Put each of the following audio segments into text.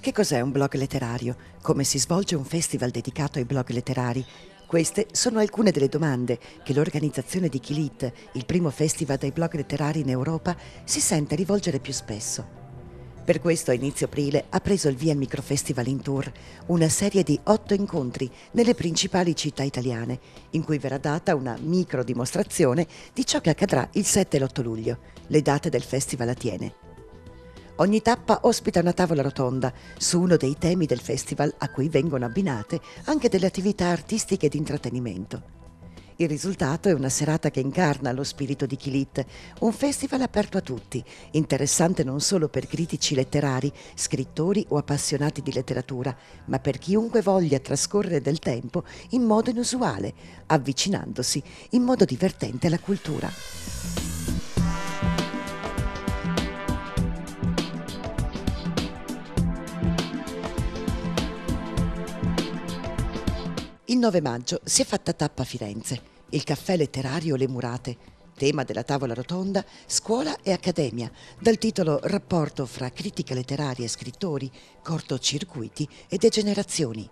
Che cos'è un blog letterario? Come si svolge un festival dedicato ai blog letterari? Queste sono alcune delle domande che l'organizzazione di Kilit, il primo festival dei blog letterari in Europa, si sente rivolgere più spesso. Per questo a inizio aprile ha preso il via il Microfestival in Tour, una serie di otto incontri nelle principali città italiane, in cui verrà data una micro dimostrazione di ciò che accadrà il 7 e l'8 luglio, le date del festival a Tiene. Ogni tappa ospita una tavola rotonda su uno dei temi del festival a cui vengono abbinate anche delle attività artistiche e di intrattenimento. Il risultato è una serata che incarna lo spirito di Kilit, un festival aperto a tutti, interessante non solo per critici letterari, scrittori o appassionati di letteratura, ma per chiunque voglia trascorrere del tempo in modo inusuale, avvicinandosi in modo divertente alla cultura. Il 9 maggio si è fatta tappa a Firenze, il caffè letterario Le Murate, tema della tavola rotonda Scuola e Accademia, dal titolo Rapporto fra critica letteraria e scrittori, cortocircuiti e degenerazioni.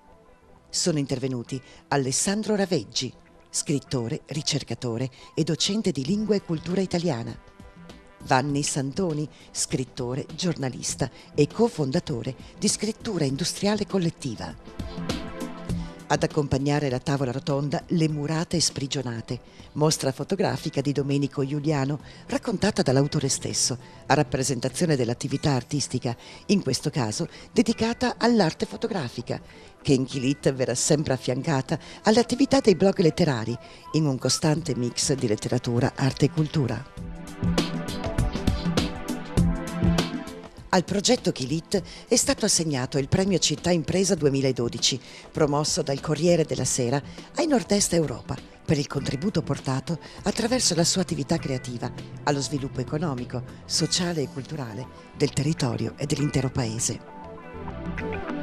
Sono intervenuti Alessandro Raveggi, scrittore, ricercatore e docente di lingua e cultura italiana. Vanni Santoni, scrittore, giornalista e cofondatore di Scrittura Industriale Collettiva. Ad accompagnare la tavola rotonda Le murate sprigionate, mostra fotografica di Domenico Giuliano raccontata dall'autore stesso, a rappresentazione dell'attività artistica, in questo caso dedicata all'arte fotografica, che in Kilit verrà sempre affiancata alle attività dei blog letterari, in un costante mix di letteratura, arte e cultura. Al progetto Kilit è stato assegnato il premio Città Impresa 2012, promosso dal Corriere della Sera ai Nord-Est Europa, per il contributo portato attraverso la sua attività creativa allo sviluppo economico, sociale e culturale del territorio e dell'intero paese.